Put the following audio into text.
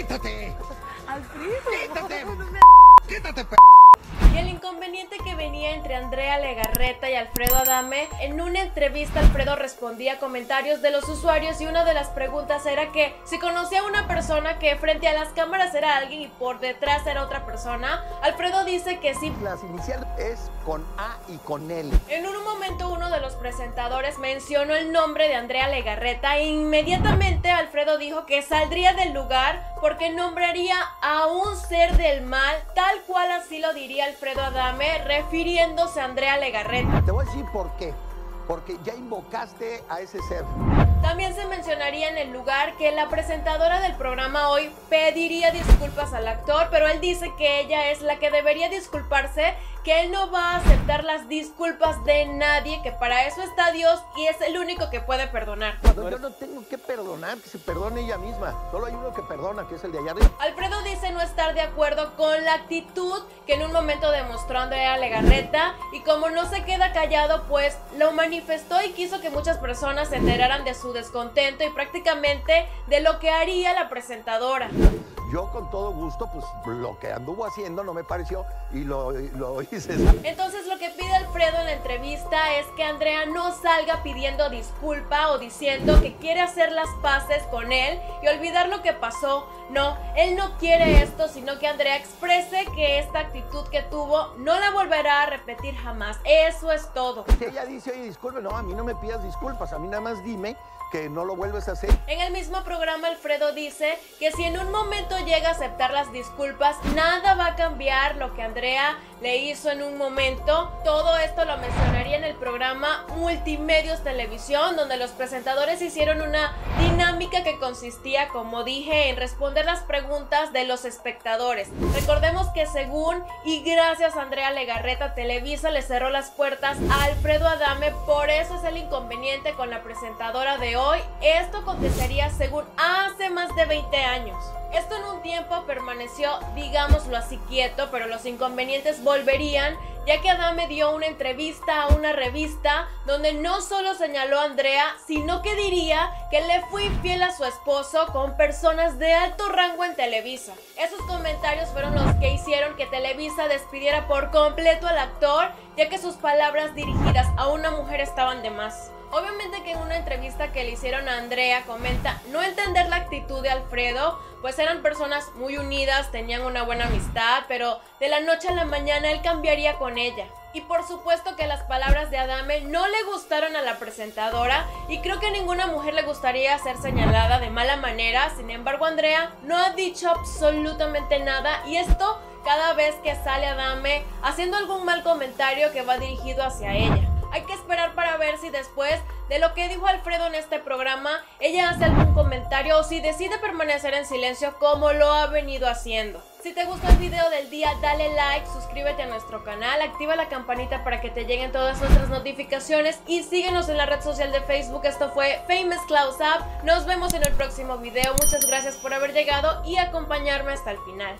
¡Quítate! Alfredo. ¡Quítate! ¡Quítate, p Y el inconveniente que venía entre Andrea Legarreta y Alfredo Adame, en una entrevista Alfredo respondía a comentarios de los usuarios y una de las preguntas era que si conocía a una persona que frente a las cámaras era alguien y por detrás era otra persona, Alfredo dice que sí. Las iniciales es con A y con L. En un momento uno de los presentadores mencionó el nombre de Andrea Legarreta e inmediatamente Alfredo dijo que saldría del lugar porque nombraría a un ser del mal, tal cual así lo diría Alfredo Adame, refiriéndose a Andrea Legarreta. Te voy a decir por qué. Porque ya invocaste a ese ser. También se mencionaría en el lugar que la presentadora del programa hoy pediría disculpas al actor, pero él dice que ella es la que debería disculparse, que él no va a aceptar las disculpas de nadie, que para eso está Dios y es el único que puede perdonar. Cuando yo no tengo que perdonar, que se perdone ella misma. Solo hay uno que perdona, que es el de allá arriba. Alfredo dice no estar de acuerdo con la actitud que en un momento demostró Andrea Legarreta y como no se queda callado, pues lo manifestó y quiso que muchas personas se enteraran de su descontento y prácticamente de lo que haría la presentadora. Yo con todo gusto, pues lo que anduvo haciendo no me pareció y lo, lo hice. Entonces lo que pide Alfredo en la entrevista es que Andrea no salga pidiendo disculpa o diciendo que quiere hacer las paces con él y olvidar lo que pasó. No, él no quiere esto, sino que Andrea exprese que esta actitud que tuvo no la volverá a repetir jamás. Eso es todo. Ella dice, oye, disculpe, no, a mí no me pidas disculpas, a mí nada más dime que no lo vuelves a hacer. En el mismo programa Alfredo dice que si en un momento llega a aceptar las disculpas, nada va a cambiar lo que Andrea le hizo en un momento. Todo esto lo mencionaría en el programa Multimedios Televisión, donde los presentadores hicieron una dinámica que consistía, como dije, en responder las preguntas de los espectadores. Recordemos que según y gracias a Andrea Legarreta, Televisa le cerró las puertas a Alfredo Adame, por eso es el inconveniente con la presentadora de hoy. Esto acontecería según hace más de 20 años. Esto en un tiempo permaneció, digámoslo así, quieto, pero los inconvenientes volverían, ya que Adame dio una entrevista a una revista donde no solo señaló a Andrea, sino que diría que le fue infiel a su esposo con personas de alto rango en Televisa. Esos comentarios fueron los que hicieron que Televisa despidiera por completo al actor, ya que sus palabras dirigidas a una mujer estaban de más. Obviamente que en una entrevista que le hicieron a Andrea comenta no entender la actitud de Alfredo, pues eran personas muy unidas, tenían una buena amistad, pero de la noche a la mañana él cambiaría con ella. Y por supuesto que las palabras de Adame no le gustaron a la presentadora y creo que ninguna mujer le gustaría ser señalada de mala manera, sin embargo Andrea no ha dicho absolutamente nada y esto cada vez que sale Adame haciendo algún mal comentario que va dirigido hacia ella. Hay que esperar para ver si después de lo que dijo Alfredo en este programa, ella hace algún comentario o si decide permanecer en silencio como lo ha venido haciendo. Si te gustó el video del día, dale like, suscríbete a nuestro canal, activa la campanita para que te lleguen todas nuestras notificaciones y síguenos en la red social de Facebook. Esto fue Famous Up. Nos vemos en el próximo video. Muchas gracias por haber llegado y acompañarme hasta el final.